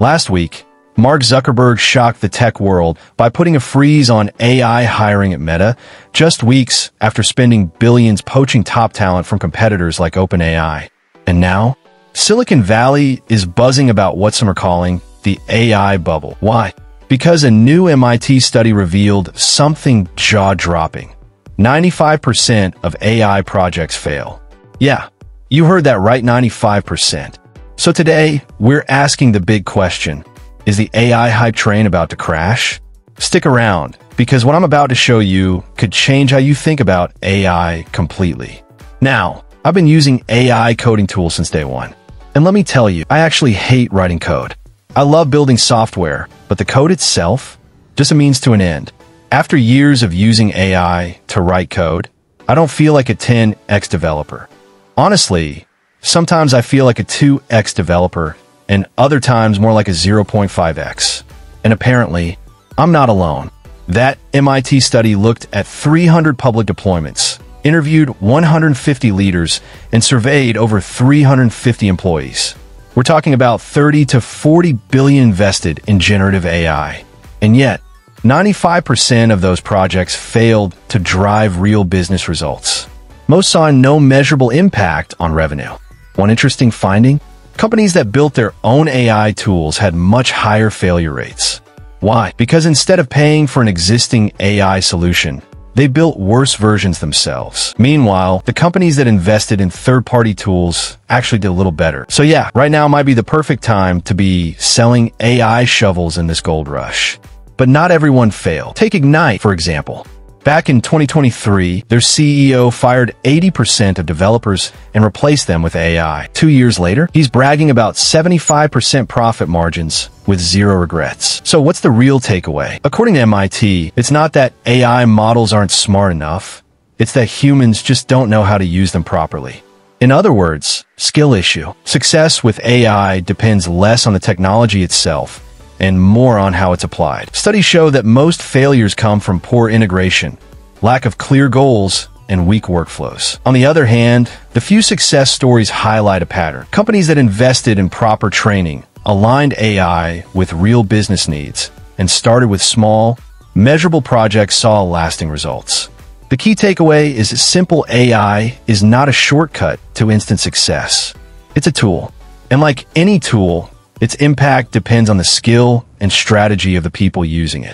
Last week, Mark Zuckerberg shocked the tech world by putting a freeze on AI hiring at Meta just weeks after spending billions poaching top talent from competitors like OpenAI. And now, Silicon Valley is buzzing about what some are calling the AI bubble. Why? Because a new MIT study revealed something jaw-dropping. 95% of AI projects fail. Yeah, you heard that right, 95%. So today, we're asking the big question. Is the AI hype train about to crash? Stick around, because what I'm about to show you could change how you think about AI completely. Now, I've been using AI coding tools since day one. And let me tell you, I actually hate writing code. I love building software, but the code itself just a means to an end. After years of using AI to write code, I don't feel like a 10x developer. Honestly, Sometimes I feel like a 2x developer, and other times more like a 0.5x. And apparently, I'm not alone. That MIT study looked at 300 public deployments, interviewed 150 leaders, and surveyed over 350 employees. We're talking about 30 to 40 billion invested in generative AI. And yet, 95% of those projects failed to drive real business results. Most saw no measurable impact on revenue. One interesting finding? Companies that built their own AI tools had much higher failure rates. Why? Because instead of paying for an existing AI solution, they built worse versions themselves. Meanwhile, the companies that invested in third-party tools actually did a little better. So yeah, right now might be the perfect time to be selling AI shovels in this gold rush. But not everyone failed. Take Ignite, for example. Back in 2023, their CEO fired 80% of developers and replaced them with AI. Two years later, he's bragging about 75% profit margins with zero regrets. So what's the real takeaway? According to MIT, it's not that AI models aren't smart enough. It's that humans just don't know how to use them properly. In other words, skill issue. Success with AI depends less on the technology itself and more on how it's applied. Studies show that most failures come from poor integration, lack of clear goals, and weak workflows. On the other hand, the few success stories highlight a pattern. Companies that invested in proper training, aligned AI with real business needs, and started with small, measurable projects saw lasting results. The key takeaway is simple AI is not a shortcut to instant success. It's a tool. And like any tool, its impact depends on the skill and strategy of the people using it.